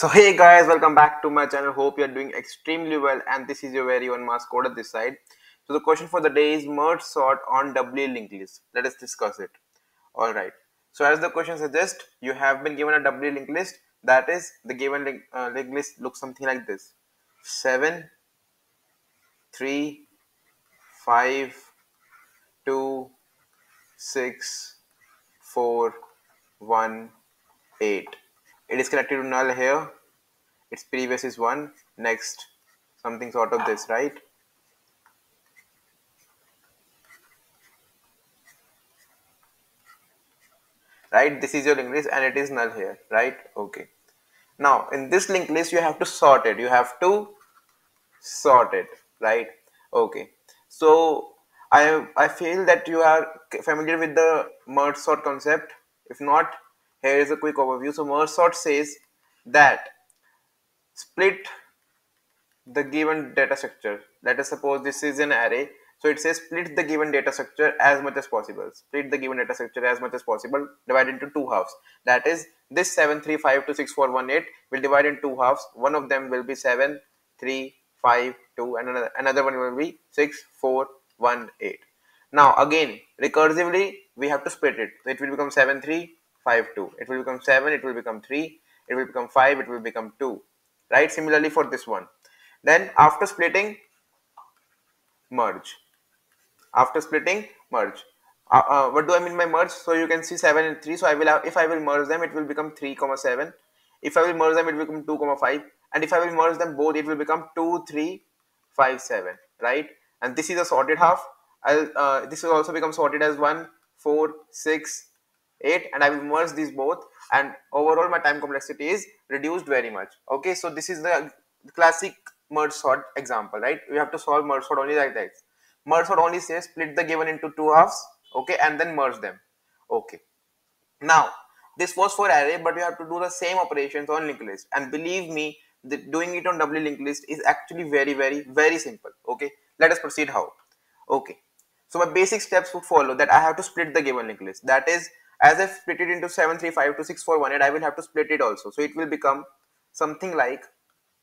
So hey guys, welcome back to my channel. Hope you're doing extremely well and this is your very own mask code at this side. So the question for the day is merge sort on doubly linked list. Let us discuss it. Alright. So as the question suggests, you have been given a doubly linked list. That is, the given link, uh, linked list looks something like this. 7, 3, 5, 2, 6, 4, 1, 8 it is connected to null here. Its previous is 1 next something sort of this right? Right? This is your linked list and it is null here right? Okay. Now in this linked list you have to sort it. You have to sort it right? Okay. So i i feel that you are familiar with the merge sort concept. If not here is a quick overview. So merge sort says that split the given data structure. Let us suppose this is an array. So it says split the given data structure as much as possible. Split the given data structure as much as possible. Divide into two halves. That is this 7, 3, 5, 2, 6, 4, 1, 8 will divide in two halves. One of them will be 7, 3, 5, 2 and another, another one will be 6, 4, 1, 8. Now again recursively we have to split it. So it will become 7, 3, 5 2 it will become 7 it will become 3 it will become 5 it will become 2 right? Similarly for this one. Then after splitting merge. After splitting merge. Uh, uh, what do I mean by merge? So you can see 7 and 3 so I will have, if I will merge them it will become 3 comma 7 if I will merge them it will become 2 comma 5 and if I will merge them both it will become 2 3 5 7 right? And this is a sorted half. I'll uh, this will also become sorted as 1 4 6 8 and I will merge these both and overall my time complexity is reduced very much. Okay so this is the classic merge sort example right? We have to solve merge sort only like that merge sort only says split the given into two halves okay and then merge them. Okay. Now this was for array but you have to do the same operations on linked list. And believe me the, doing it on doubly linked list is actually very very very simple okay? Let us proceed how. Okay. So my basic steps would follow that i have to split the given linked list. That is as I split it into 735 to 6418 I will have to split it also. So it will become something like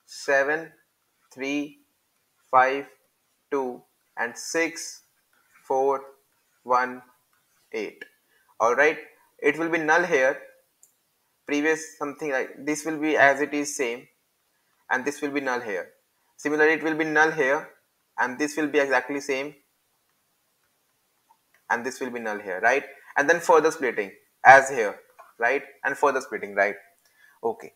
7 3 5 2 and 6 4 1 8 all right? It will be null here. Previous something like this will be as it is same and this will be null here. Similarly it will be null here and this will be exactly same and this will be null here right and then further splitting as here right? And further splitting right? Okay.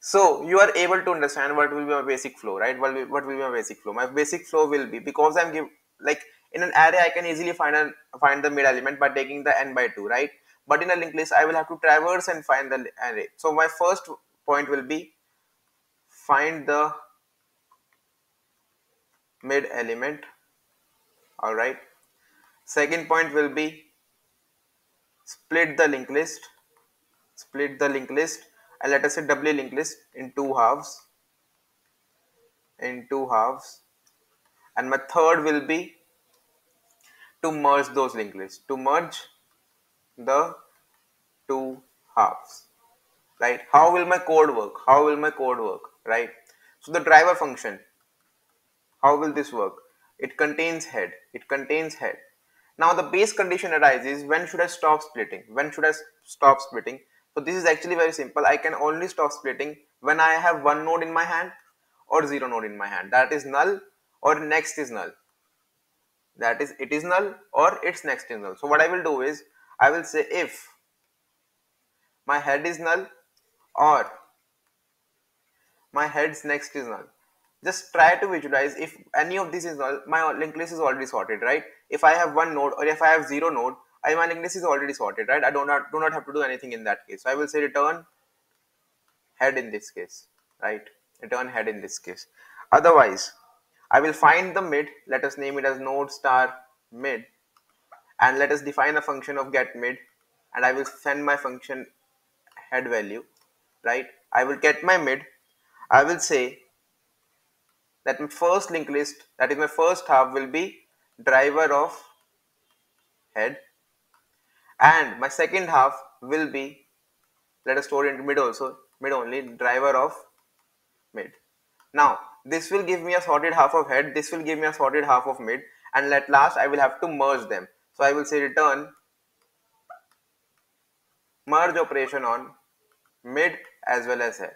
So you are able to understand what will be my basic flow right? What will, what will be my basic flow? My basic flow will be because i'm give like in an array i can easily find a find the mid element by taking the n by 2 right? But in a linked list i will have to traverse and find the array. So my first point will be find the mid element. All right. Second point will be split the linked list split the linked list and let us say doubly linked list in two halves in two halves. And my third will be to merge those linked lists to merge the two halves right? How will my code work? How will my code work right? So the driver function how will this work? It contains head it contains head now the base condition arises when should I stop splitting? When should I stop splitting? So this is actually very simple. I can only stop splitting when I have one node in my hand or zero node in my hand. That is null or next is null. That is it is null or its next is null. So what I will do is I will say if my head is null or my head's next is null just try to visualize if any of these is null my linked list is already sorted right if i have one node or if i have zero node I, my linked list is already sorted right? I do not do not have to do anything in that case. So i will say return head in this case right? Return head in this case. Otherwise i will find the mid let us name it as node star mid and let us define a function of get mid and i will send my function head value right? I will get my mid. I will say that my first linked list that is my first half will be driver of head and my second half will be let us store into mid also mid only driver of mid. Now this will give me a sorted half of head, this will give me a sorted half of mid and at last I will have to merge them. So I will say return merge operation on mid as well as head,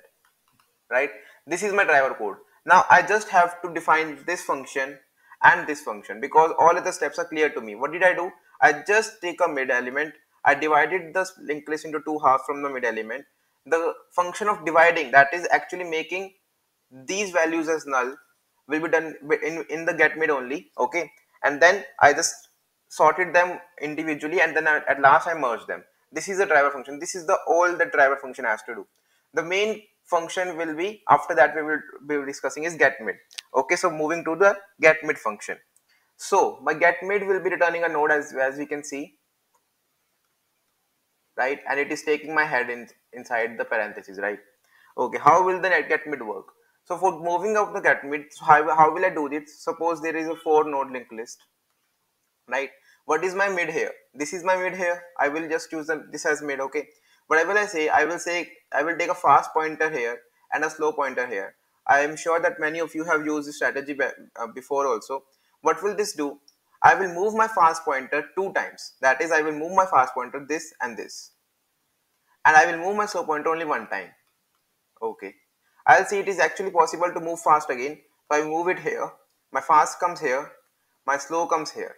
right? This is my driver code. Now I just have to define this function and this function because all of the steps are clear to me. What did I do? I just take a mid element. I divided the linked list into two halves from the mid element. The function of dividing that is actually making these values as null will be done in, in the get mid only. Okay. And then I just sorted them individually and then I, at last I merged them. This is the driver function. This is the all the driver function has to do. The main function will be after that we will be discussing is get mid. Okay so moving to the get mid function. So my get mid will be returning a node as as we can see right? And it is taking my head in inside the parentheses right? Okay how will the net get mid work? So for moving out the get mid so how, how will i do this? Suppose there is a four node linked list right? What is my mid here? This is my mid here. I will just use this as mid okay what will I say? I will say I will take a fast pointer here and a slow pointer here. I am sure that many of you have used this strategy uh, before also. What will this do? I will move my fast pointer two times. That is, I will move my fast pointer this and this. And I will move my slow pointer only one time. Okay. I'll see it is actually possible to move fast again. So I move it here. My fast comes here. My slow comes here.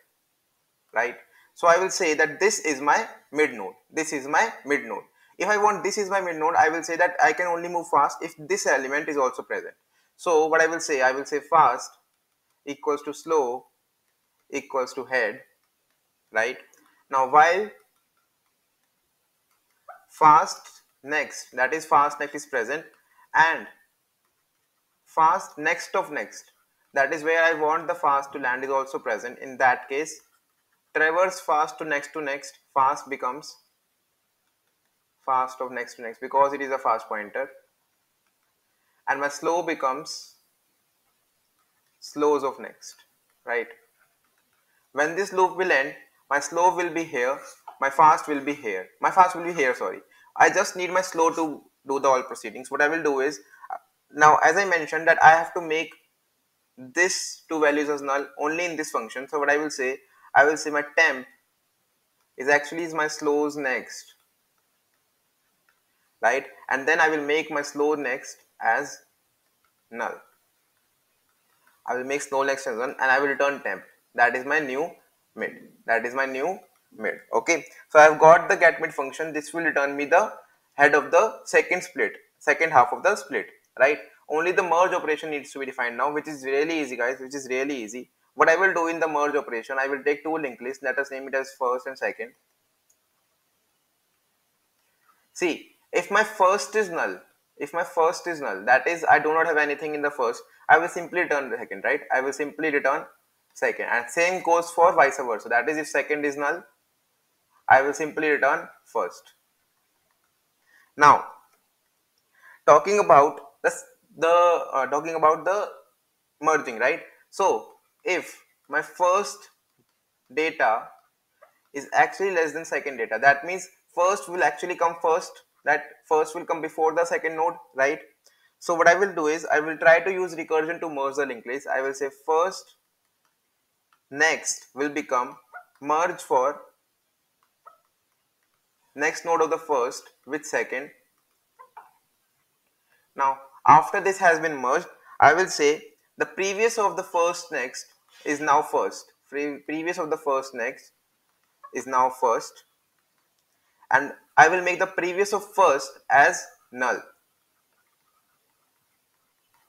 Right. So I will say that this is my mid node. This is my mid node. If I want this is my mid node, I will say that I can only move fast if this element is also present. So what I will say, I will say fast equals to slow equals to head, right? Now while fast next, that is fast next is present and fast next of next, that is where I want the fast to land is also present. In that case, traverse fast to next to next, fast becomes fast of next to next because it is a fast pointer. And my slow becomes slows of next right? When this loop will end my slow will be here my fast will be here. My fast will be here sorry. I just need my slow to do the all proceedings. What i will do is uh, now as i mentioned that i have to make this two values as null only in this function. So what i will say i will say my temp is actually is my slows next right? And then I will make my slow next as null. I will make slow next as one and I will return temp. That is my new mid. That is my new mid okay? So I've got the get mid function. This will return me the head of the second split second half of the split right? Only the merge operation needs to be defined now which is really easy guys which is really easy. What I will do in the merge operation I will take two linked lists. Let us name it as first and second. See if my first is null if my first is null that is i do not have anything in the first i will simply return the second right? I will simply return second. And same goes for vice versa. That is if second is null i will simply return first. Now talking about the the uh, talking about the merging right? So if my first data is actually less than second data that means first will actually come first that first will come before the second node right? So what i will do is i will try to use recursion to merge the linked list. I will say first next will become merge for next node of the first with second. Now after this has been merged i will say the previous of the first next is now first. Pre previous of the first next is now first and I will make the previous of first as null.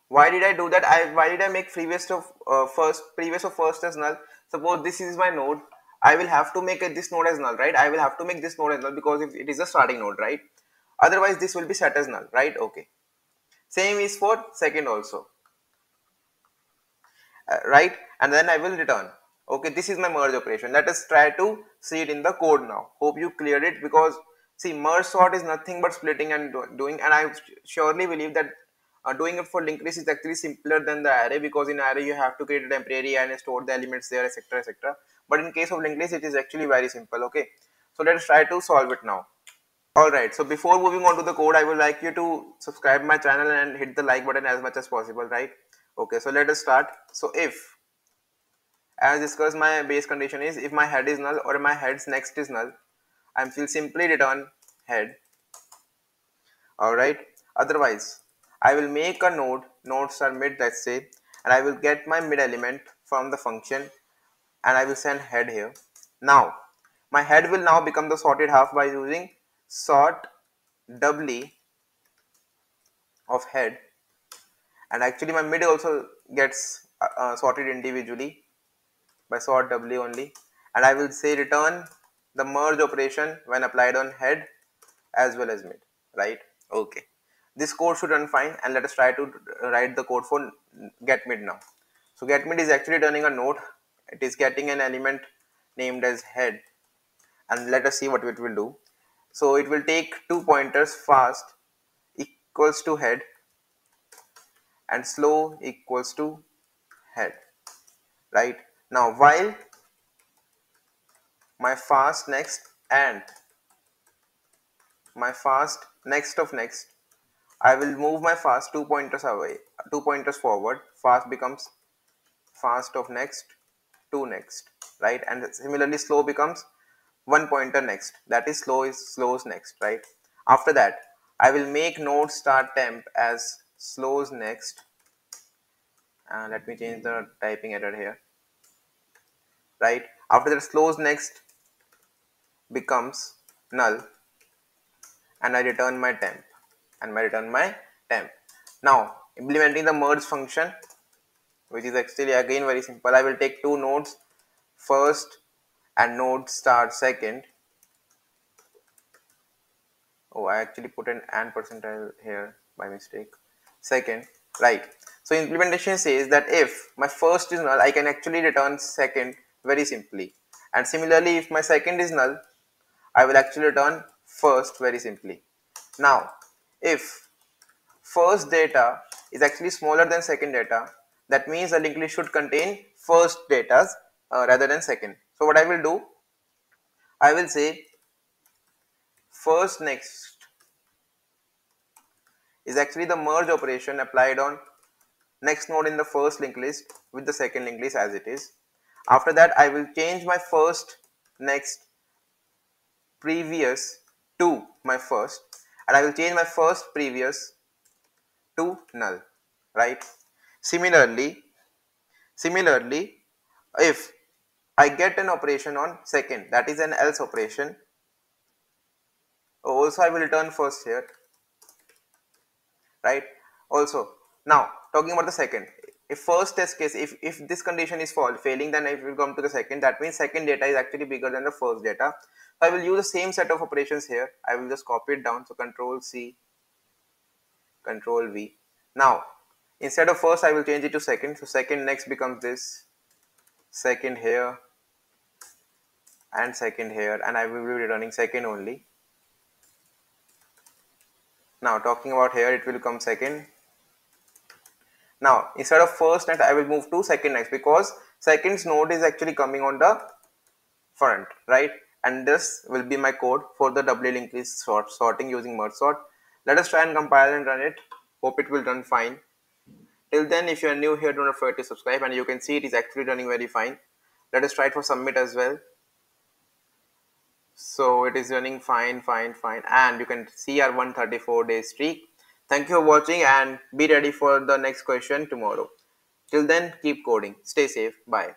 Why did I do that? I why did I make previous of uh, first previous of first as null? Suppose this is my node. I will have to make it, this node as null, right? I will have to make this node as null because if it is a starting node, right? Otherwise, this will be set as null, right? Okay. Same is for second also, uh, right? And then I will return. Okay, this is my merge operation. Let us try to see it in the code now. Hope you cleared it because see merge sort is nothing but splitting and do doing and I surely believe that uh, doing it for linked list is actually simpler than the array because in array you have to create a temporary and store the elements there etc etc but in case of linked list it is actually very simple okay so let's try to solve it now Alright, so before moving on to the code, I would like you to subscribe my channel and hit the like button as much as possible, right? Okay, so let us start. So if, as discussed, my base condition is if my head is null or my head's next is null, I will simply return head. Alright, otherwise, I will make a node, nodes are mid, let's say, and I will get my mid element from the function and I will send head here. Now, my head will now become the sorted half by using sort doubly of head and actually my mid also gets uh, uh, sorted individually by sort doubly. And I will say return the merge operation when applied on head as well as mid right? Okay. This code should run fine and let us try to write the code for get mid now. So get mid is actually turning a node. It is getting an element named as head. And let us see what it will do. So it will take two pointers fast equals to head and slow equals to head right now while my fast next and my fast next of next I will move my fast two pointers away two pointers forward. Fast becomes fast of next two next right? And similarly slow becomes one pointer next. That is slow is slows next right? After that I will make node star temp as slows next. Uh, let me change the typing error here right? After that slows next becomes null and I return my temp and I return my temp. Now implementing the merge function which is actually again very simple. I will take two nodes first and node star second. Oh I actually put an and percentile here by mistake. Second right. So implementation says that if my first is null I can actually return second very simply. And similarly if my second is null I will actually return first very simply. Now if first data is actually smaller than second data that means the linked list should contain first data uh, rather than second. So what I will do, I will say first next is actually the merge operation applied on next node in the first linked list with the second linked list as it is. After that, I will change my first next previous to my first and I will change my first previous to null, right? Similarly, similarly, if I get an operation on second that is an else operation also I will return first here right also now talking about the second if first test case if, if this condition is false failing then it will come to the second. That means second data is actually bigger than the first data. So I will use the same set of operations here. I will just copy it down. So control C control V. Now instead of first I will change it to second. So second next becomes this second here and second here and I will be returning second only. Now talking about here it will come second. Now instead of first next I will move to second next because second's node is actually coming on the front right and this will be my code for the doubly linked list sort sorting using merge sort. Let us try and compile and run it. Hope it will run fine. Till then if you are new here don't forget to subscribe and you can see it is actually running very fine. Let us try it for submit as well so it is running fine fine fine and you can see our 134 day streak thank you for watching and be ready for the next question tomorrow. Till then keep coding. Stay safe. Bye